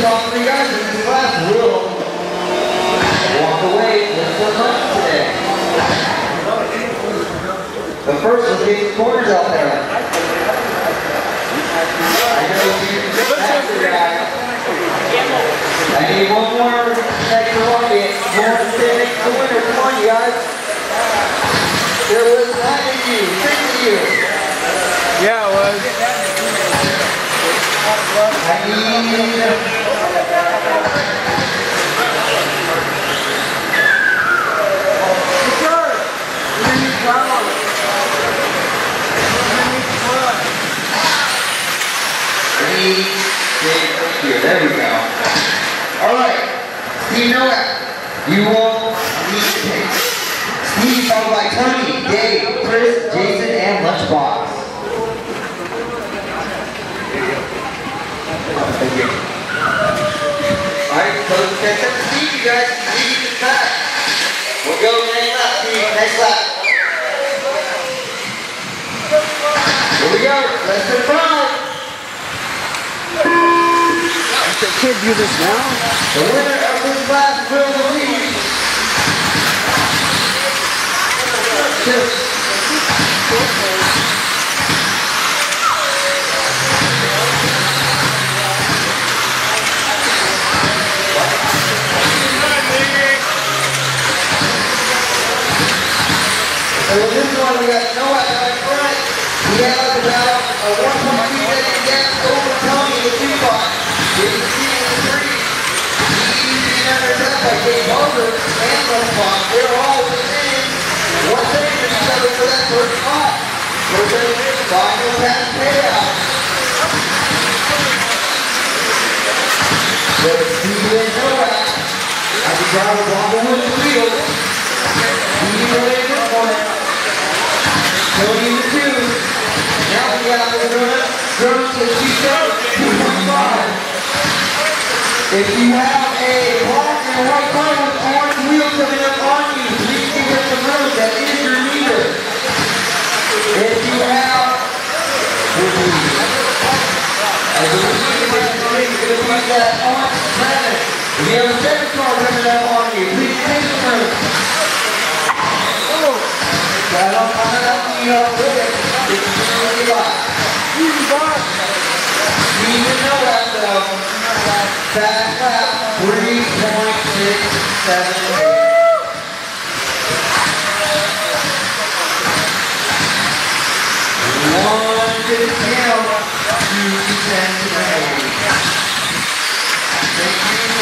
the top three guys in this class will walk away with some money today. The first was getting corners out there. I know you that's the guy. I need one more extra bucket. More finish the winner. Come on, you guys. There was nine of you, six of you. Yeah, it was. I need here. There we go. All right. Steve Nowak, you will need to pick. Steve followed by Tony, Dave, Chris, Jason, and Lunchbox. Thank you. All right, close catch up to Steve, you guys. Steve is back. We'll go next lap, Steve. Next lap. Here we five. Can't do this now. The winner of this last will two. So with this one, we got Noah out in front. He has about a 1.2 second gap over Tony in the two spot. Didn't see in the three. Easy under attack by Dave Barber and Lunchbox. They're all within one second of each other for that first spot. For the final the. Now we got the. If you have a black and white car with orange wheels coming up on you, please keep it the road. That is your meter. If you have, I believe it's going If you have a you, please take it. It's. You know that though. Fast lap, 3.678. One to the count, two to ten today. Thank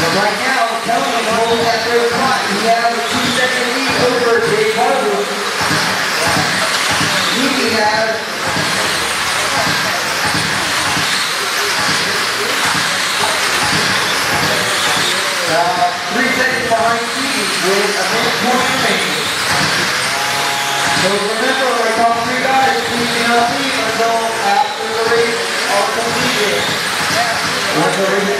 But right now. He has over Dave Uh, three seconds behind Steve with a. So remember, three guys, please do not leave until after the race completed. The race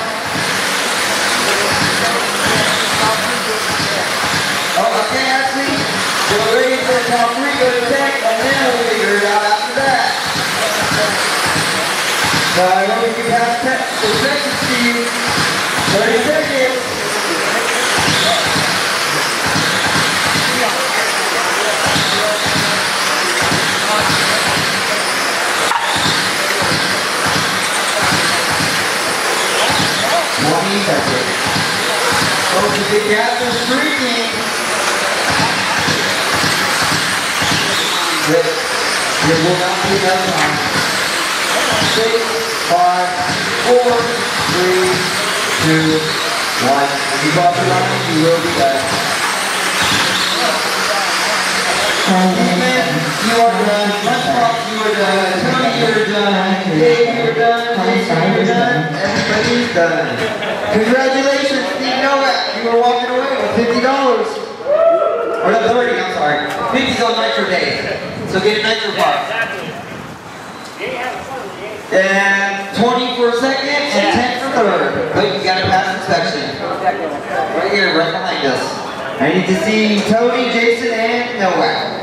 for the top three go to tech, and then There will not be enough time. Six, five, four, three, two, one. When you cross the line, you will be done. Amen. You are done. Lunchbox, you are done. Tony, you are done. Dave, you are done. Jason, you are done. Everybody's done. Congratulations, Steve Novak. You are walking away with fifty dollars. Or no, thirty. I'm sorry. Fifty's on Nitro Day. So get a Nitro bar. And 20 for second and 10 for third. But you gotta pass inspection. Right here, right behind us. I need to see Tony, Jason, and Novak.